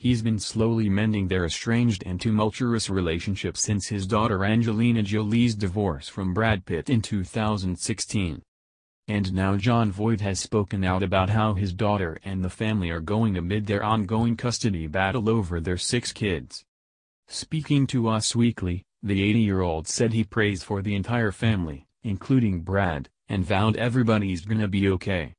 He's been slowly mending their estranged and tumultuous relationship since his daughter Angelina Jolie's divorce from Brad Pitt in 2016. And now Jon Voight has spoken out about how his daughter and the family are going amid their ongoing custody battle over their six kids. Speaking to Us Weekly, the 80-year-old said he prays for the entire family, including Brad, and vowed everybody's gonna be okay.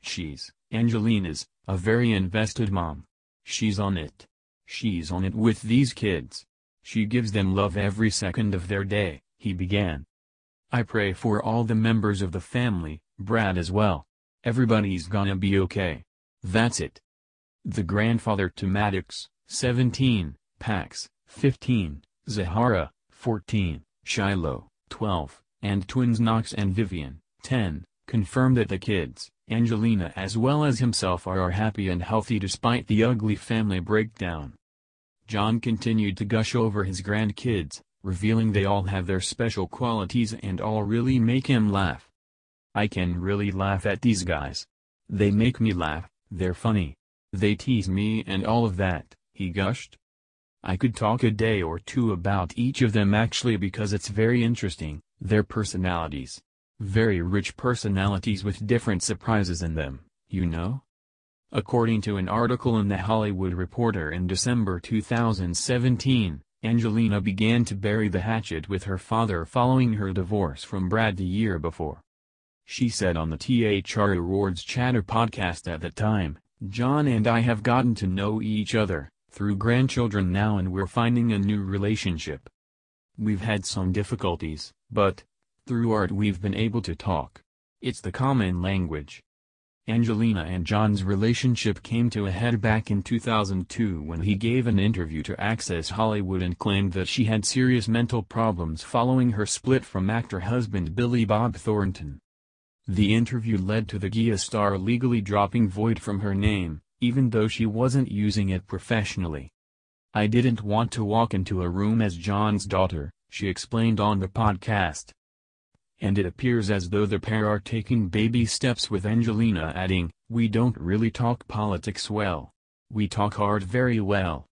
She's, Angelina's, a very invested mom. She's on it. She's on it with these kids. She gives them love every second of their day, he began. I pray for all the members of the family, Brad as well. Everybody's gonna be okay. That's it. The grandfather to Maddox, 17, Pax, 15, Zahara, 14, Shiloh, 12, and twins Knox and Vivian, 10, confirmed that the kids, Angelina as well as himself are happy and healthy despite the ugly family breakdown. Jon continued to gush over his grandkids, revealing they all have their special qualities and all really make him laugh. I can really laugh at these guys. They make me laugh, they're funny. They tease me and all of that, he gushed. I could talk a day or two about each of them actually because it's very interesting, their personalities. Very rich personalities with different surprises in them, you know? According to an article in The Hollywood Reporter in December 2017, Angelina began to bury the hatchet with her father following her divorce from Brad the year before. She said on the THR Awards Chatter podcast at the time, Jon and I have gotten to know each other, through grandchildren now and we're finding a new relationship. We've had some difficulties, but, through art we've been able to talk. It's the common language. Angelina and Jon's relationship came to a head back in 2002 when he gave an interview to Access Hollywood and claimed that she had serious mental problems following her split from actor-husband Billy Bob Thornton. The interview led to the Gia star legally dropping Voight from her name, even though she wasn't using it professionally. I didn't want to walk into a room as Jon's daughter, she explained on the podcast and it appears as though the pair are taking baby steps with Angelina adding, we don't really talk politics well. We talk art very well.